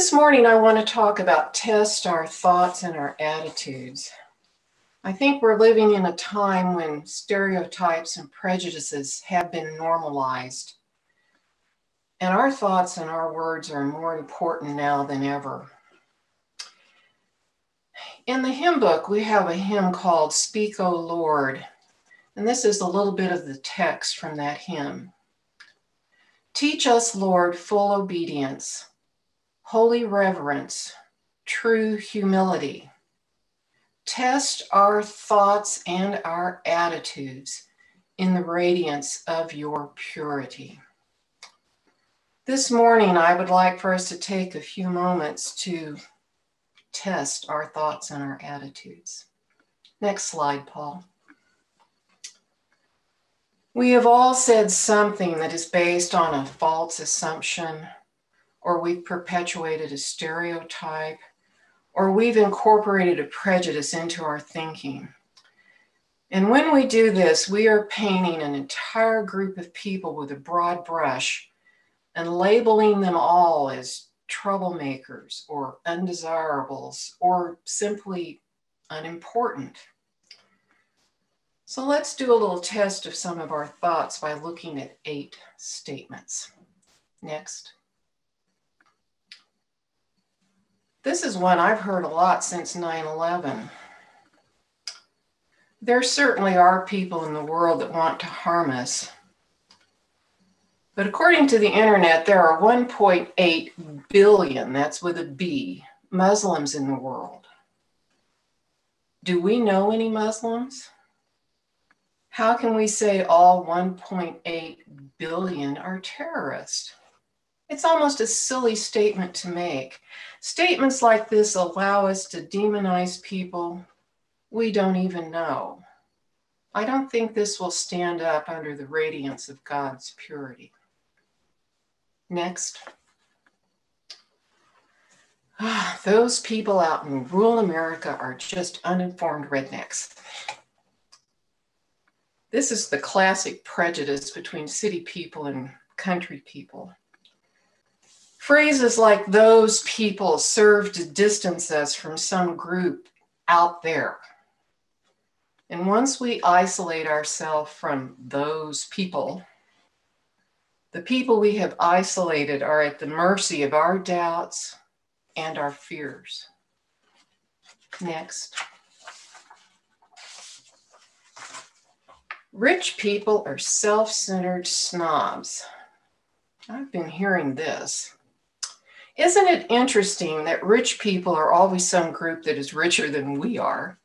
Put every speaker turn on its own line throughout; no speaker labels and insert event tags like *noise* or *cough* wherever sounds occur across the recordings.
This morning, I want to talk about test our thoughts and our attitudes. I think we're living in a time when stereotypes and prejudices have been normalized. And our thoughts and our words are more important now than ever. In the hymn book, we have a hymn called Speak, O Lord. And this is a little bit of the text from that hymn. Teach us, Lord, full obedience, holy reverence, true humility. Test our thoughts and our attitudes in the radiance of your purity. This morning, I would like for us to take a few moments to test our thoughts and our attitudes. Next slide, Paul. We have all said something that is based on a false assumption, or we've perpetuated a stereotype, or we've incorporated a prejudice into our thinking. And when we do this, we are painting an entire group of people with a broad brush and labeling them all as troublemakers or undesirables or simply unimportant. So let's do a little test of some of our thoughts by looking at eight statements. Next. This is one I've heard a lot since 9 11. There certainly are people in the world that want to harm us. But according to the internet, there are 1.8 billion, that's with a B, Muslims in the world. Do we know any Muslims? How can we say all 1.8 billion are terrorists? It's almost a silly statement to make. Statements like this allow us to demonize people we don't even know. I don't think this will stand up under the radiance of God's purity. Next. Ah, those people out in rural America are just uninformed rednecks. This is the classic prejudice between city people and country people. Phrases like those people serve to distance us from some group out there. And once we isolate ourselves from those people, the people we have isolated are at the mercy of our doubts and our fears. Next. Rich people are self centered snobs. I've been hearing this. Isn't it interesting that rich people are always some group that is richer than we are?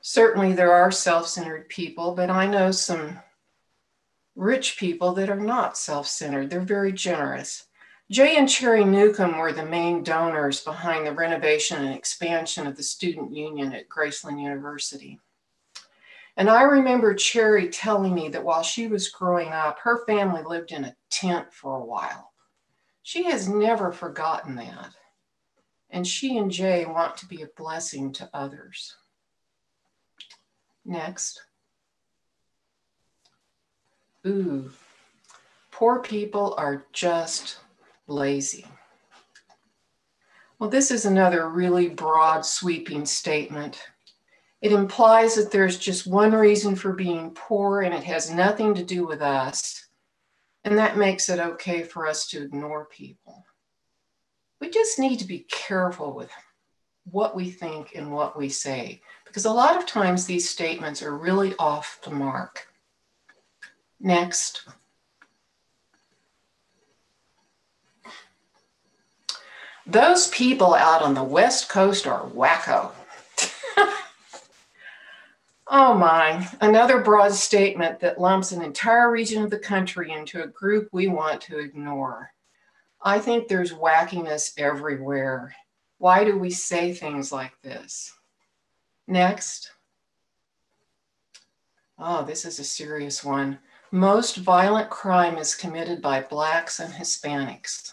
Certainly, there are self centered people, but I know some rich people that are not self centered. They're very generous. Jay and Cherry Newcomb were the main donors behind the renovation and expansion of the student union at Graceland University. And I remember Cherry telling me that while she was growing up, her family lived in a tent for a while. She has never forgotten that. And she and Jay want to be a blessing to others. Next. Ooh, poor people are just lazy. Well, this is another really broad, sweeping statement. It implies that there's just one reason for being poor and it has nothing to do with us. And that makes it okay for us to ignore people. We just need to be careful with what we think and what we say, because a lot of times these statements are really off the mark. Next. Those people out on the West Coast are wacko. Oh my, another broad statement that lumps an entire region of the country into a group we want to ignore. I think there's wackiness everywhere. Why do we say things like this? Next. Oh, this is a serious one. Most violent crime is committed by Blacks and Hispanics.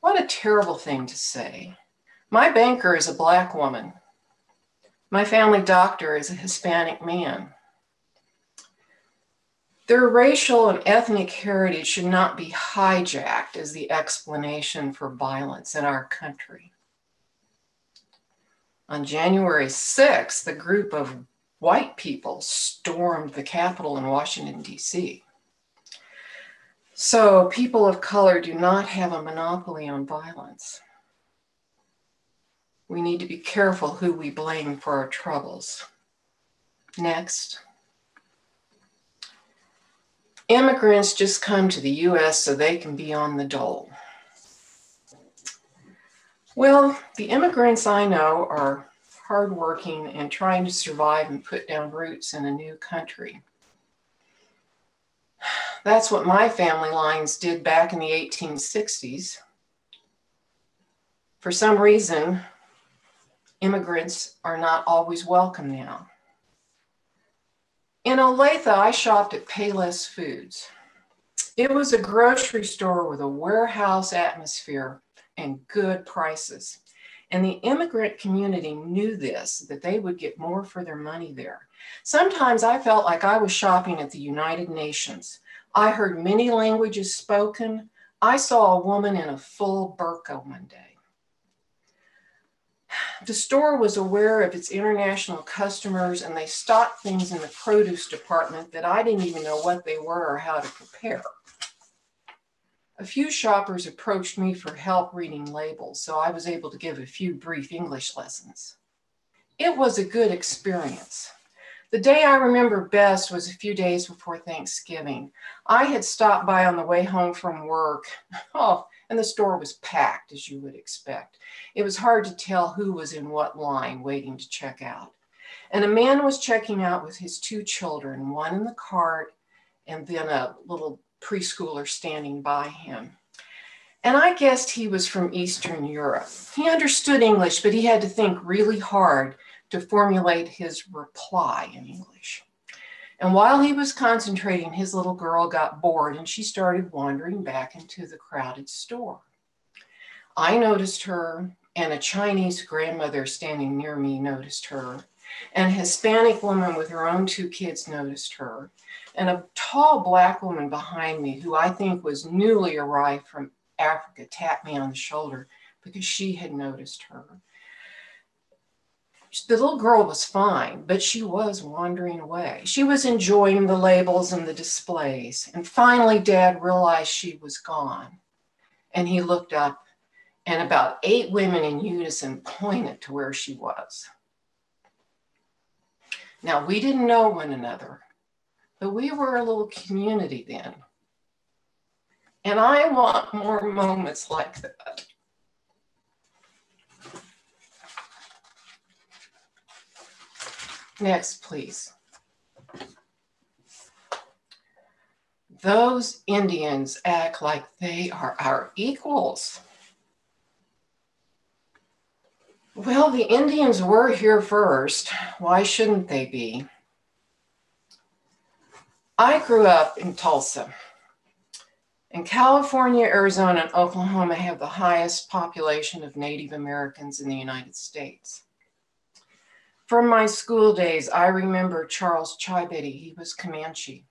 What a terrible thing to say. My banker is a Black woman. My family doctor is a Hispanic man. Their racial and ethnic heritage should not be hijacked as the explanation for violence in our country. On January 6th, the group of white people stormed the Capitol in Washington, D.C. So people of color do not have a monopoly on violence. We need to be careful who we blame for our troubles. Next. Immigrants just come to the US so they can be on the dole. Well, the immigrants I know are hardworking and trying to survive and put down roots in a new country. That's what my family lines did back in the 1860s. For some reason, immigrants are not always welcome now. In Olathe, I shopped at Payless Foods. It was a grocery store with a warehouse atmosphere and good prices. And the immigrant community knew this, that they would get more for their money there. Sometimes I felt like I was shopping at the United Nations. I heard many languages spoken. I saw a woman in a full burqa one day. The store was aware of its international customers and they stocked things in the produce department that I didn't even know what they were or how to prepare. A few shoppers approached me for help reading labels, so I was able to give a few brief English lessons. It was a good experience. The day I remember best was a few days before Thanksgiving. I had stopped by on the way home from work. *laughs* Oh, and the store was packed, as you would expect. It was hard to tell who was in what line waiting to check out. And a man was checking out with his two children, one in the cart and then a little preschooler standing by him. And I guessed he was from Eastern Europe. He understood English, but he had to think really hard to formulate his reply in English. And while he was concentrating, his little girl got bored and she started wandering back into the crowded store. I noticed her, and a Chinese grandmother standing near me noticed her, and a Hispanic woman with her own two kids noticed her, and a tall black woman behind me who I think was newly arrived from Africa tapped me on the shoulder because she had noticed her the little girl was fine, but she was wandering away. She was enjoying the labels and the displays. And finally, dad realized she was gone. And he looked up, and about eight women in unison pointed to where she was. Now, we didn't know one another, but we were a little community then. And I want more moments like that. Next, please. Those Indians act like they are our equals. Well, the Indians were here first. Why shouldn't they be? I grew up in Tulsa. And California, Arizona, and Oklahoma have the highest population of Native Americans in the United States. From my school days, I remember Charles Chibitty, he was Comanche.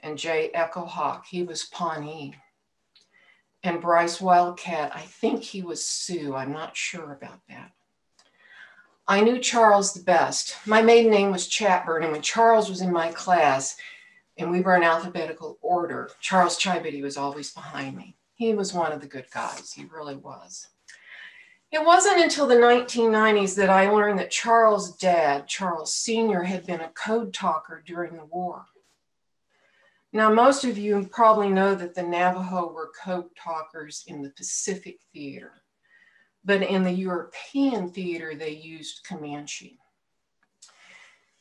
And Jay Echo Hawk, he was Pawnee. And Bryce Wildcat, I think he was Sioux. I'm not sure about that. I knew Charles the best. My maiden name was Chatburn, and when Charles was in my class and we were in alphabetical order, Charles Chibitty was always behind me. He was one of the good guys, he really was. It wasn't until the 1990s that I learned that Charles' dad, Charles Sr., had been a code talker during the war. Now, most of you probably know that the Navajo were code talkers in the Pacific theater, but in the European theater, they used Comanche.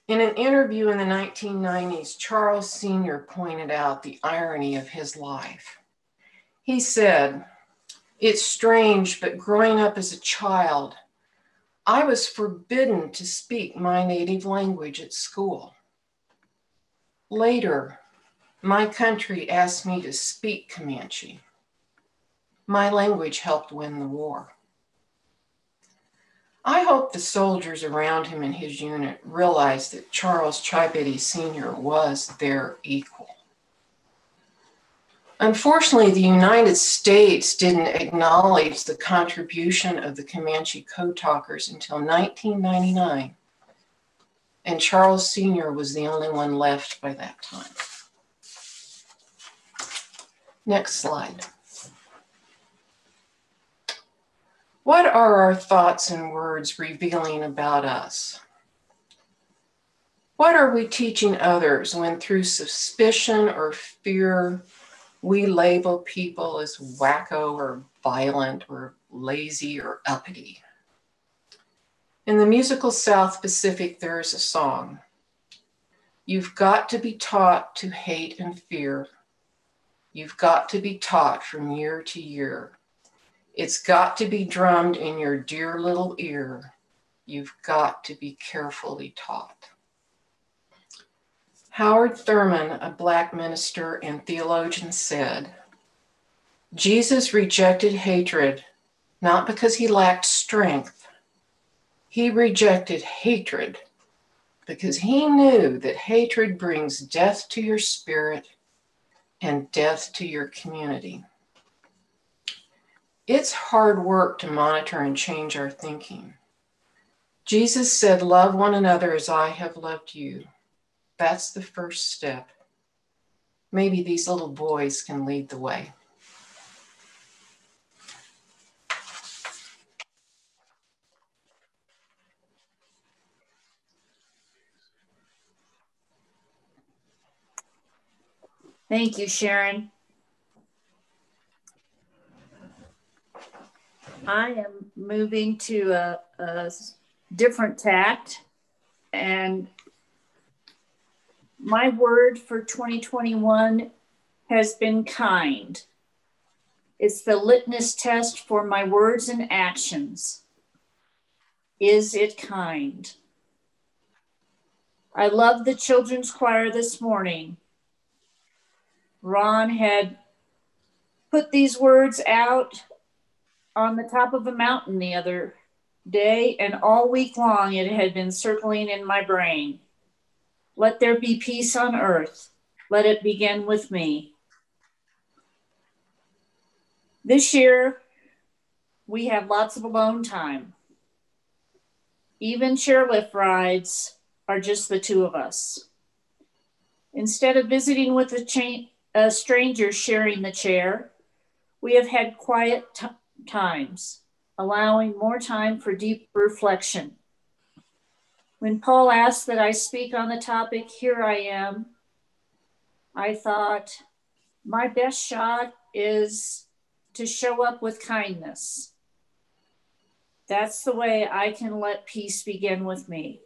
In an interview in the 1990s, Charles Sr. pointed out the irony of his life. He said, it's strange, but growing up as a child, I was forbidden to speak my native language at school. Later, my country asked me to speak Comanche. My language helped win the war. I hope the soldiers around him and his unit realized that Charles Chibitty Sr. was their equal. Unfortunately, the United States didn't acknowledge the contribution of the Comanche code talkers until 1999, and Charles Sr. was the only one left by that time. Next slide. What are our thoughts and words revealing about us? What are we teaching others when through suspicion or fear we label people as wacko or violent or lazy or uppity? In the musical South Pacific, there is a song. You've got to be taught to hate and fear. You've got to be taught from year to year. It's got to be drummed in your dear little ear. You've got to be carefully taught. Howard Thurman, a black minister and theologian, said Jesus rejected hatred not because he lacked strength, he rejected hatred because he knew that hatred brings death to your spirit and death to your community. It's hard work to monitor and change our thinking. Jesus said, Love one another as I have loved you. That's the first step. Maybe these little boys can lead the way.
Thank you, Sharon. I am moving to a, a different tact and my word for 2021 has been kind. It's the litmus test for my words and actions. Is it kind? I love the children's choir this morning. Ron had put these words out on the top of a mountain the other day, and all week long it had been circling in my brain. Let there be peace on earth. Let it begin with me. This year, we have lots of alone time. Even chairlift rides are just the two of us. Instead of visiting with a, cha- a stranger sharing the chair, we have had quiet t- times, allowing more time for deep reflection. When Paul asked that I speak on the topic, here I am, I thought my best shot is to show up with kindness. That's the way I can let peace begin with me.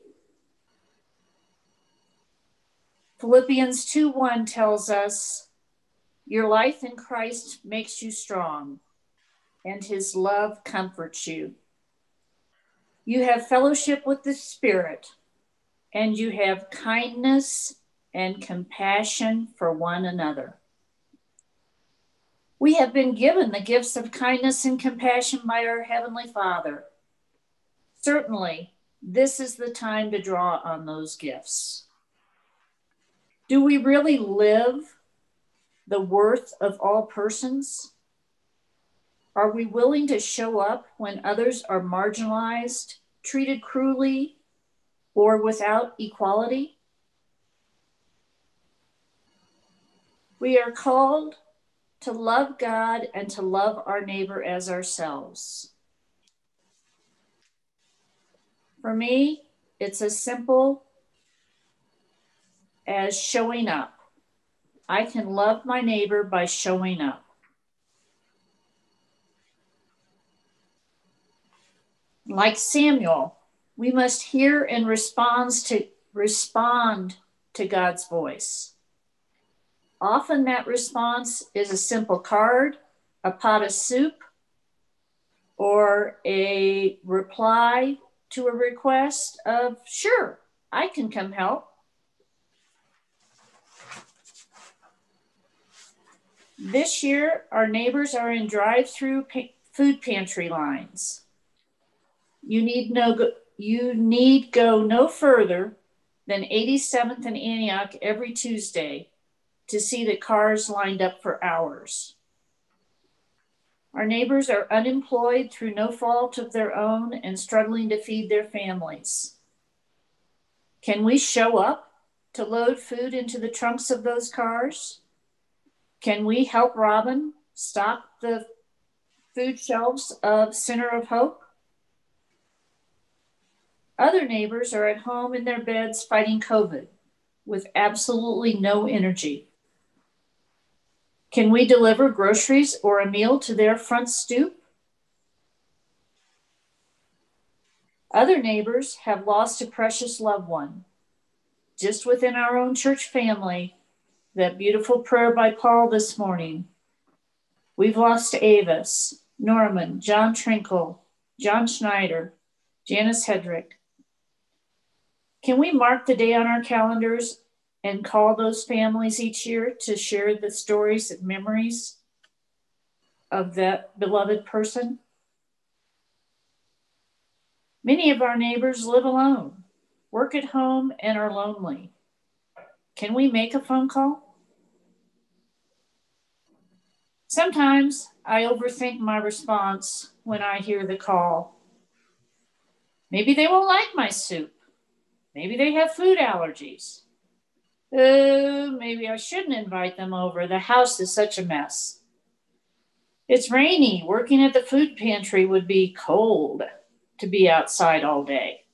Philippians 2 1 tells us, Your life in Christ makes you strong, and his love comforts you. You have fellowship with the Spirit, and you have kindness and compassion for one another. We have been given the gifts of kindness and compassion by our Heavenly Father. Certainly, this is the time to draw on those gifts. Do we really live the worth of all persons? Are we willing to show up when others are marginalized, treated cruelly, or without equality? We are called to love God and to love our neighbor as ourselves. For me, it's as simple as showing up. I can love my neighbor by showing up. Like Samuel, we must hear and respond to respond to God's voice. Often that response is a simple card, a pot of soup, or a reply to a request of, sure, I can come help. This year, our neighbors are in drive through pa- food pantry lines. You need no you need go no further than 87th and Antioch every Tuesday to see the cars lined up for hours. Our neighbors are unemployed through no fault of their own and struggling to feed their families. Can we show up to load food into the trunks of those cars? Can we help Robin stock the food shelves of Center of Hope? Other neighbors are at home in their beds fighting COVID with absolutely no energy. Can we deliver groceries or a meal to their front stoop? Other neighbors have lost a precious loved one. Just within our own church family, that beautiful prayer by Paul this morning. We've lost Avis, Norman, John Trinkle, John Schneider, Janice Hedrick. Can we mark the day on our calendars and call those families each year to share the stories and memories of that beloved person. Many of our neighbors live alone, work at home, and are lonely. Can we make a phone call? Sometimes I overthink my response when I hear the call. Maybe they won't like my soup. Maybe they have food allergies. Uh, maybe I shouldn't invite them over. The house is such a mess. It's rainy. Working at the food pantry would be cold to be outside all day.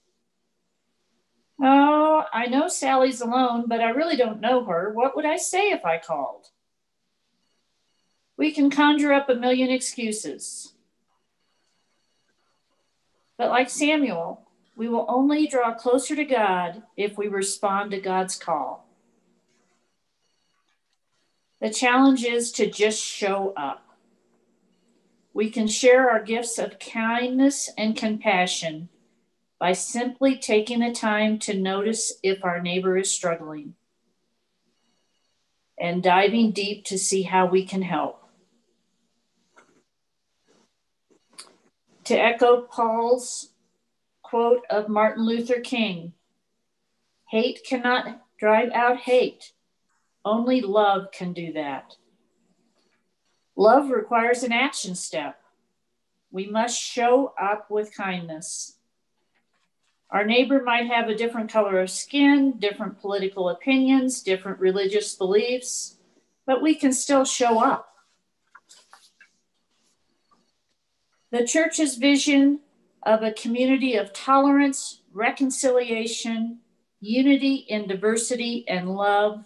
Oh, I know Sally's alone, but I really don't know her. What would I say if I called? We can conjure up a million excuses. But like Samuel, we will only draw closer to God if we respond to God's call. The challenge is to just show up. We can share our gifts of kindness and compassion by simply taking the time to notice if our neighbor is struggling and diving deep to see how we can help. To echo Paul's quote of Martin Luther King hate cannot drive out hate only love can do that. Love requires an action step. We must show up with kindness. Our neighbor might have a different color of skin, different political opinions, different religious beliefs, but we can still show up. The church's vision of a community of tolerance, reconciliation, unity in diversity, and love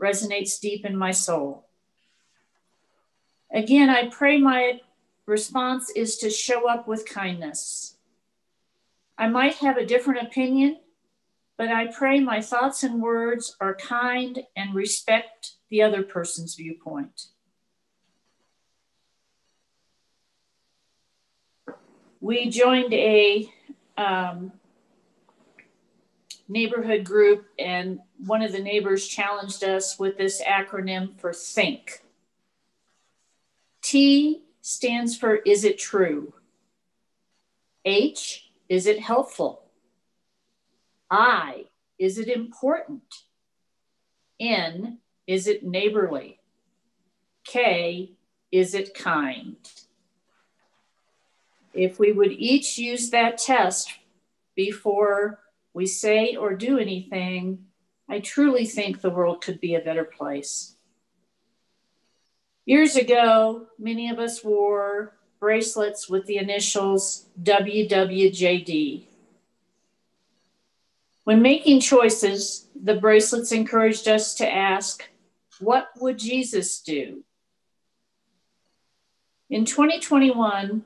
resonates deep in my soul. Again, I pray my response is to show up with kindness. I might have a different opinion, but I pray my thoughts and words are kind and respect the other person's viewpoint. We joined a um, neighborhood group, and one of the neighbors challenged us with this acronym for THINK. T stands for Is it true? H, is it helpful? I, is it important? N, is it neighborly? K, is it kind? If we would each use that test before we say or do anything, I truly think the world could be a better place. Years ago, many of us wore bracelets with the initials WWJD. When making choices, the bracelets encouraged us to ask, What would Jesus do? In 2021,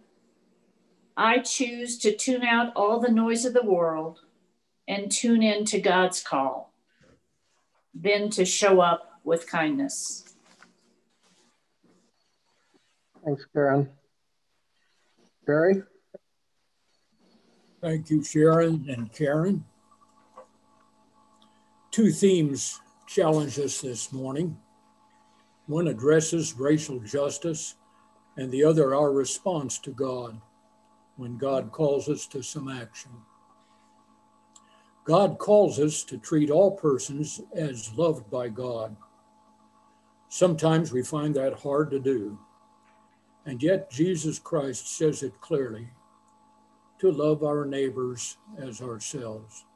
I choose to tune out all the noise of the world and tune in to God's call, then to show up with kindness.
Thanks, Caryn. Barry?
Thank you, Sharon and Caryn. Two themes challenge us this morning. One addresses racial justice, and the other our response to God when God calls us to some action. God calls us to treat all persons as loved by God. Sometimes we find that hard to do. And yet, Jesus Christ says it clearly to love our neighbors as ourselves.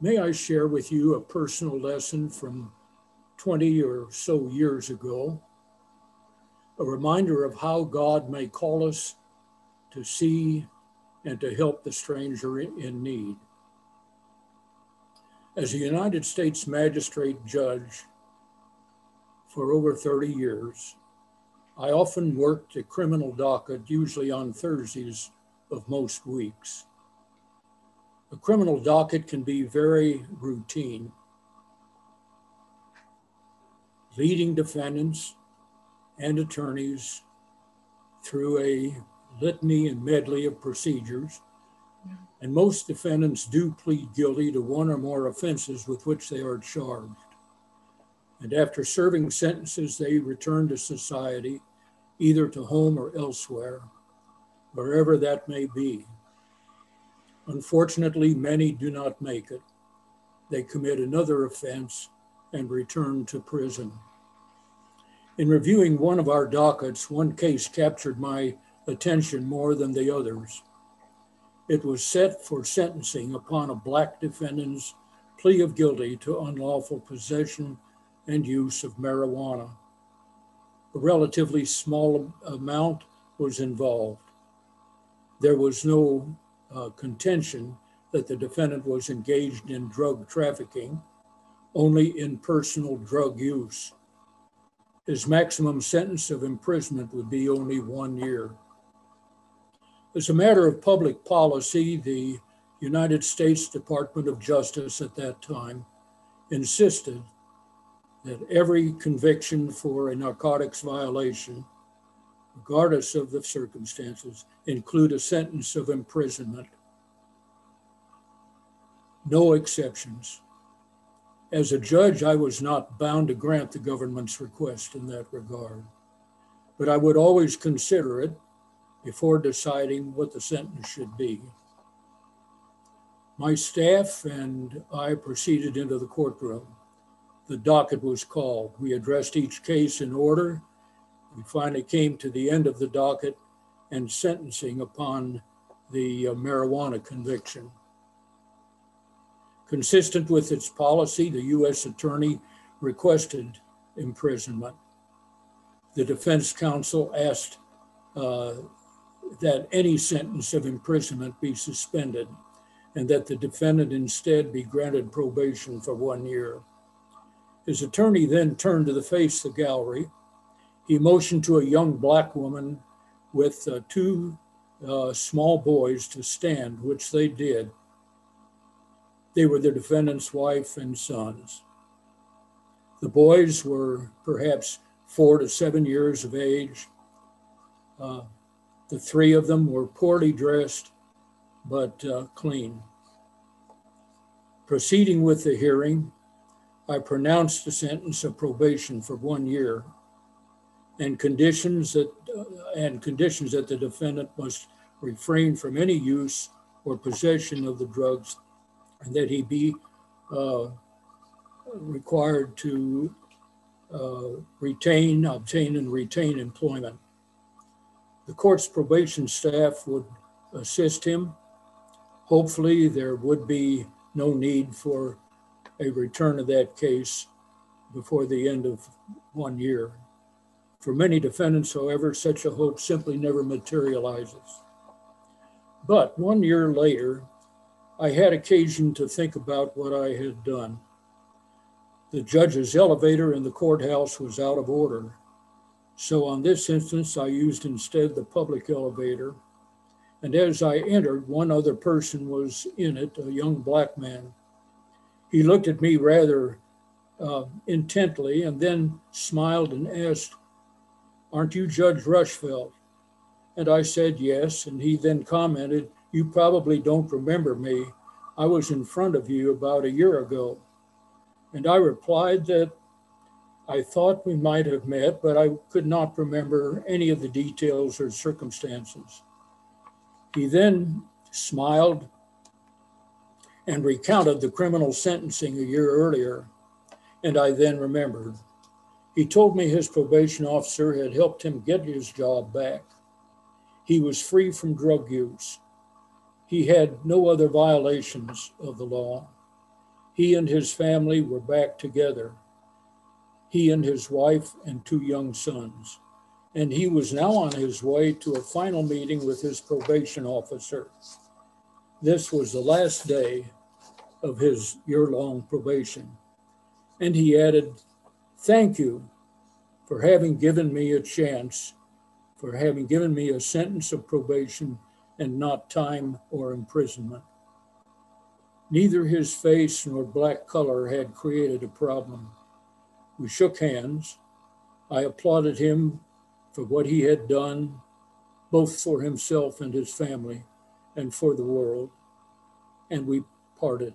May I share with you a personal lesson from 20 or so years ago, a reminder of how God may call us to see and to help the stranger in need. As a United States magistrate judge for over 30 years, I often worked a criminal docket, usually on Thursdays of most weeks. A criminal docket can be very routine, leading defendants and attorneys through a litany and medley of procedures and most defendants do plead guilty to one or more offenses with which they are charged. And after serving sentences, they return to society, either to home or elsewhere, wherever that may be. Unfortunately, many do not make it. They commit another offense and return to prison. In reviewing one of our dockets, one case captured my attention more than the others. It was set for sentencing upon a black defendant's plea of guilty to unlawful possession and use of marijuana. A relatively small amount was involved. There was no uh, contention that the defendant was engaged in drug trafficking, only in personal drug use. His maximum sentence of imprisonment would be only one year. As a matter of public policy, the United States Department of Justice at that time insisted that every conviction for a narcotics violation, regardless of the circumstances, include a sentence of imprisonment. No exceptions. As a judge, I was not bound to grant the government's request in that regard, but I would always consider it before deciding what the sentence should be. My staff and I proceeded into the courtroom. The docket was called. We addressed each case in order. We finally came to the end of the docket and sentencing upon the uh, marijuana conviction. Consistent with its policy, the U.S. Attorney requested imprisonment. The defense counsel asked uh, that any sentence of imprisonment be suspended and that the defendant instead be granted probation for one year. His attorney then turned to the face of the gallery. He motioned to a young black woman with uh, two uh, small boys to stand, which they did. They were the defendant's wife and sons. The boys were perhaps four to seven years of age. Uh, the three of them were poorly dressed, but uh, clean. Proceeding with the hearing, I pronounced the sentence of probation for one year and conditions that uh, and conditions that the defendant must refrain from any use or possession of the drugs and that he be uh, required to uh, retain, obtain, and retain employment. The court's probation staff would assist him. Hopefully, there would be no need for a return of that case before the end of one year. For many defendants, however, such a hope simply never materializes. But one year later, I had occasion to think about what I had done. The judge's elevator in the courthouse was out of order. So on this instance, I used instead the public elevator. And as I entered, one other person was in it, a young black man. He looked at me rather uh, intently and then smiled and asked, Aren't you Judge Rushfelt? And I said yes. And he then commented, You probably don't remember me. I was in front of you about a year ago. And I replied that I thought we might have met, but I could not remember any of the details or circumstances. He then smiled and recounted the criminal sentencing a year earlier. and I then remembered. He told me his probation officer had helped him get his job back. He was free from drug use. He had no other violations of the law. He and his family were back together. He and his wife and two young sons. And he was now on his way to a final meeting with his probation officer. This was the last day of his year long probation. And he added, Thank you for having given me a chance, for having given me a sentence of probation and not time or imprisonment. Neither his face nor black color had created a problem. We shook hands. I applauded him for what he had done, both for himself and his family, and for the world, and we parted.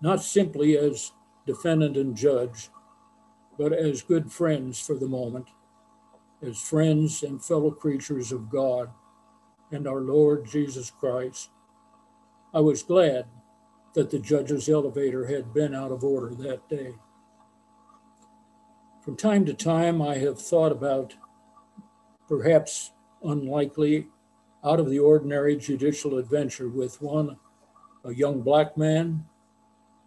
Not simply as defendant and judge, but as good friends for the moment, as friends and fellow creatures of God and our Lord Jesus Christ. I was glad that the judge's elevator had been out of order that day. From time to time, I have thought about perhaps unlikely, out of the ordinary judicial adventure with one, a young black man,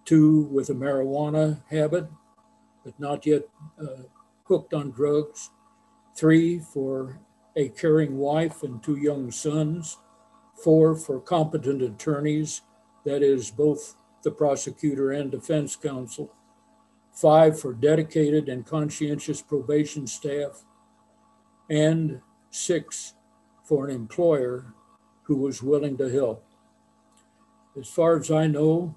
two, with a marijuana habit, but not yet uh, hooked on drugs, three, for a caring wife and two young sons, four for competent attorneys, that is, both the prosecutor and defense counsel, five for dedicated and conscientious probation staff, and six for an employer who was willing to help. As far as I know,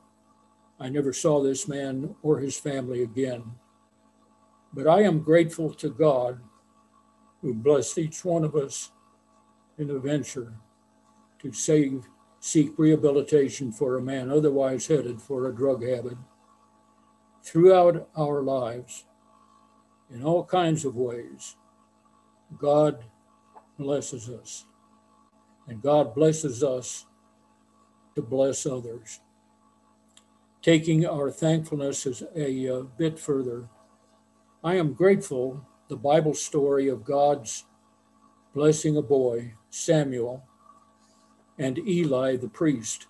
I never saw this man or his family again. But I am grateful to God who blessed each one of us in a venture to save, seek rehabilitation for a man otherwise headed for a drug habit. Throughout our lives, in all kinds of ways, God blesses us. And God blesses us to bless others. Taking our thankfulness a, a, a bit further, I am grateful the Bible story of God's blessing a boy, Samuel, and Eli the priest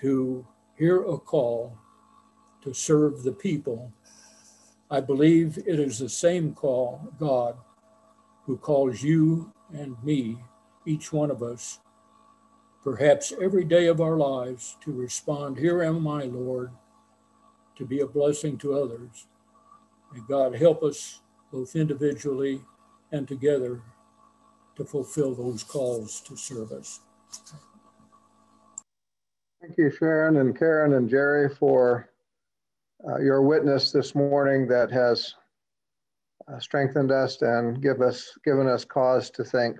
to hear a call to serve the people. I believe it is the same call, God, who calls you and me, each one of us, perhaps every day of our lives, to respond, Here am I, Lord, to be a blessing to others. May God help us both individually and together to fulfill those calls to service.
Thank you, Sharon and Caryn and Jerry, for uh, your witness this morning that has uh, strengthened us and give us given us cause to think.